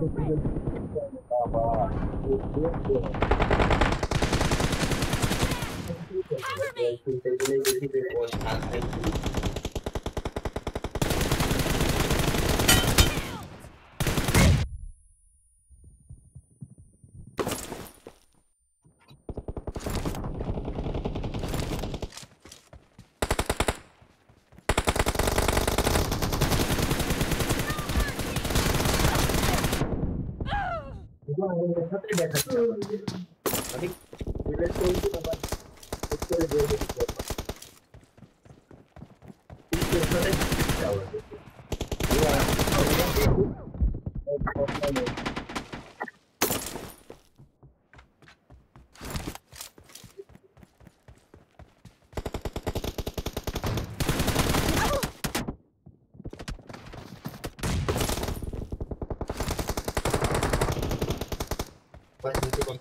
Cover me! सत्य बैठक अधिक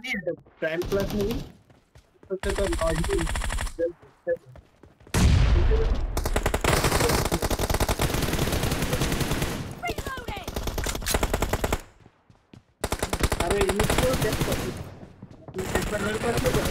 प्राइम प्लस सबसे तो अरे इसको देखो करो पर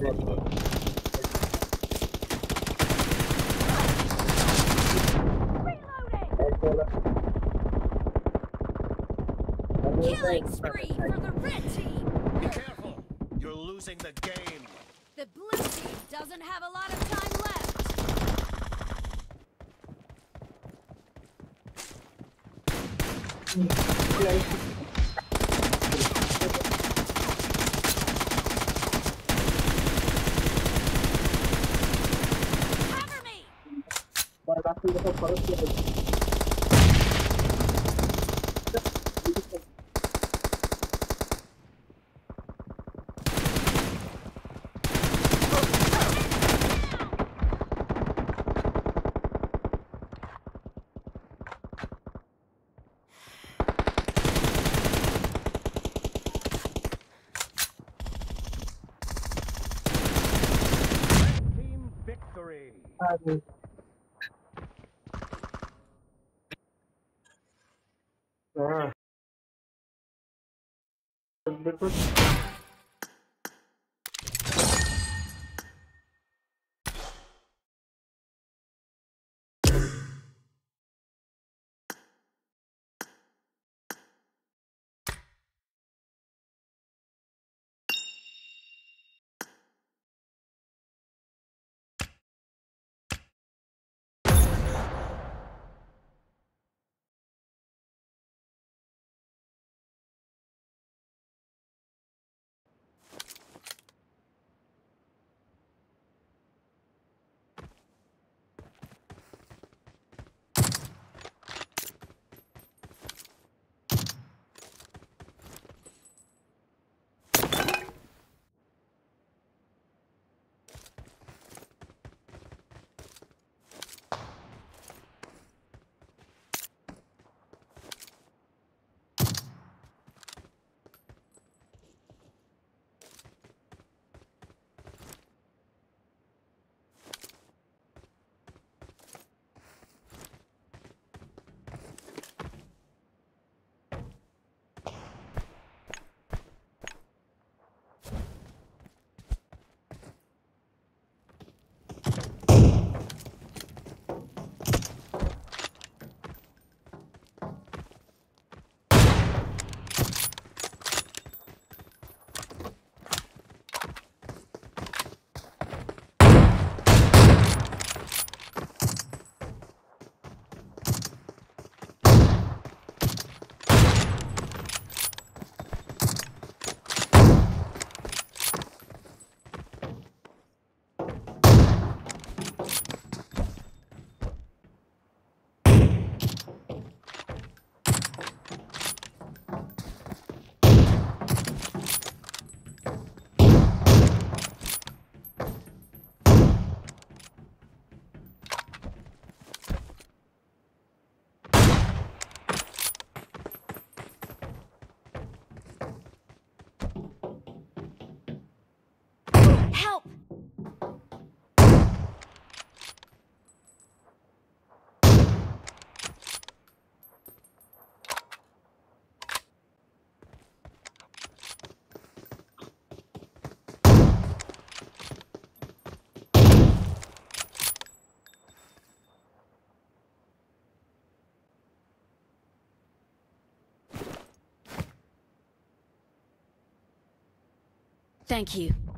Reloading! Killing spree for the red team! Be careful. You're losing the game. The blue team doesn't have a lot of time left. Cover Pendapat. बिल्कुल। Thank you.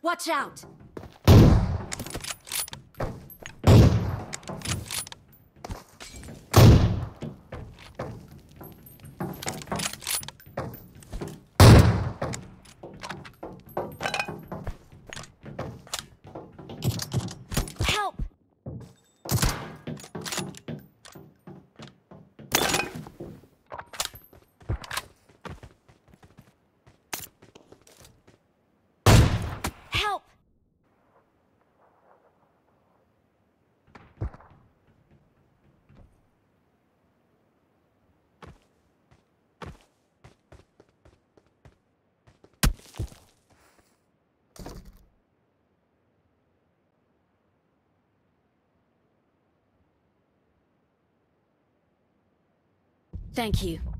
Watch out! Thank you.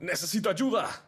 Necesito ayuda.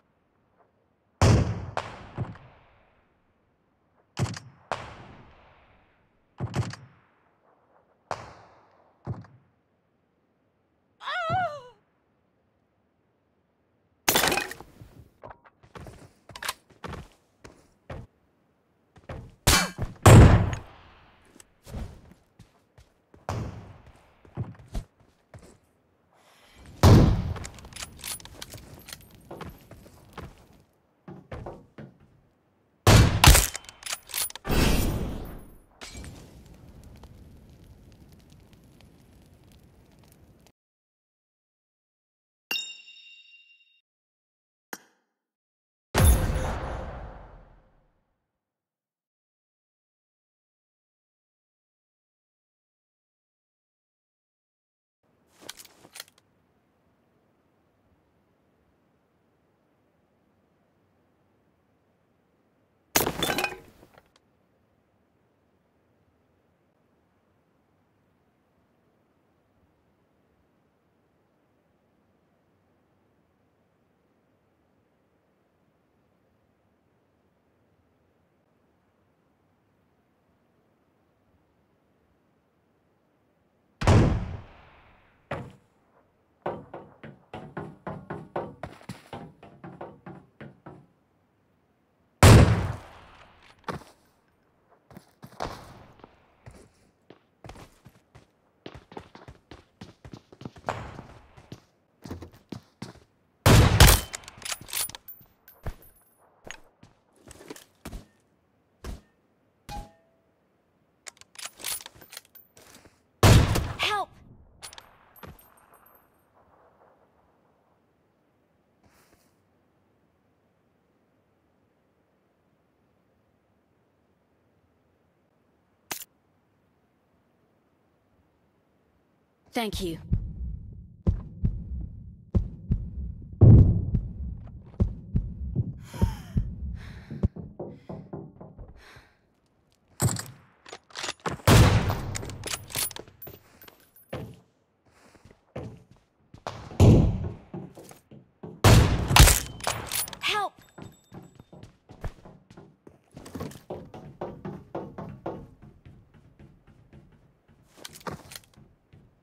Thank you.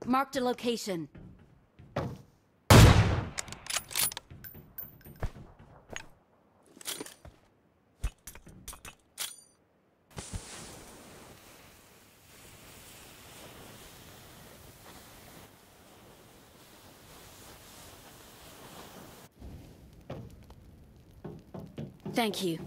Marked a location. Thank you.